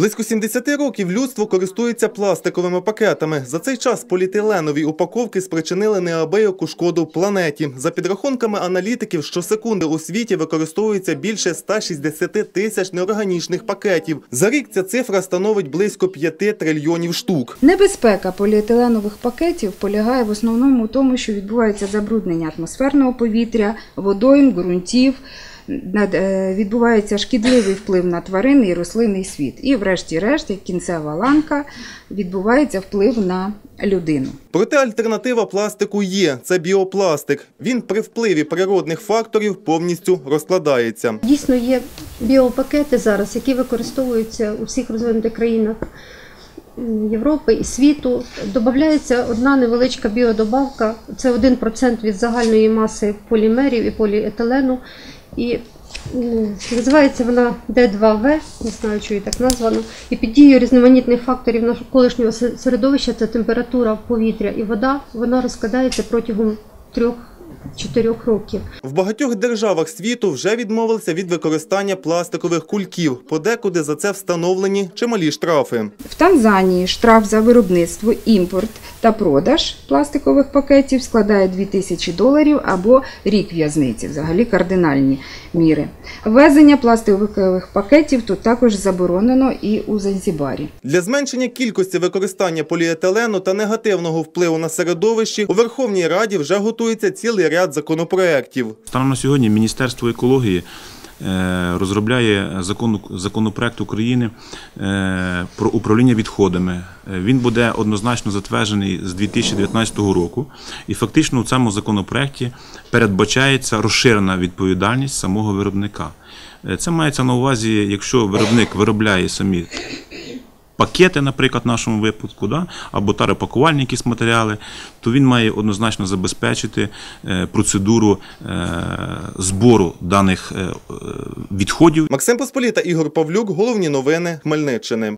Близько 70 років людство користується пластиковими пакетами. За цей час поліетиленові упаковки спричинили неабияку шкоду планеті. За підрахунками аналітиків, щосекунди у світі використовується більше 160 тисяч неорганічних пакетів. За рік ця цифра становить близько 5 трильйонів штук. Небезпека поліетиленових пакетів полягає в основному у тому, що відбувається забруднення атмосферного повітря, водойм, ґрунтів, відбувається шкідливий вплив на тварин і рослинний світ. І, врешті-решт, як кінцева ланка, відбувається вплив на людину. Проте альтернатива пластику є це біопластик. Він при впливі природних факторів повністю розкладається. Дійсно є біопакети зараз, які використовуються у всіх розвинутих країнах Європи і світу. Додається одна невеличка біодобавка, це 1% від загальної маси полімерів і поліетилену. І називається вона D2V, не знаю, чи її так названо. І під дією різноманітних факторів навколишнього се- середовища, це температура повітря і вода, вона розкладається протягом 3-4 років. В багатьох державах світу вже відмовилися від використання пластикових кульків. Подекуди за це встановлені чималі штрафи. В Танзанії штраф за виробництво, імпорт та продаж пластикових пакетів складає 2000 доларів або рік в'язниці, взагалі кардинальні міри. Ввезення пластикових пакетів тут також заборонено і у Занзібарі. Для зменшення кількості використання поліетилену та негативного впливу на середовище у Верховній Раді вже готується цілий ряд законопроєктів. Станом на сьогодні Міністерство екології е, розробляє закон, законопроект України е, про управління відходами. Е, Він буде однозначно затверджений з 2019 року, і фактично у цьому законопроекті передбачається розширена відповідальність самого виробника. Це мається на увазі, якщо виробник виробляє самі пакети, наприклад, в нашому випадку, да, або тарепакувальні якісь матеріали, то він має однозначно забезпечити е, процедуру е, збору даних е, відходів Максим Посполіта, Ігор Павлюк. Головні новини Хмельниччини.